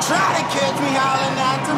Try to catch me howling at the.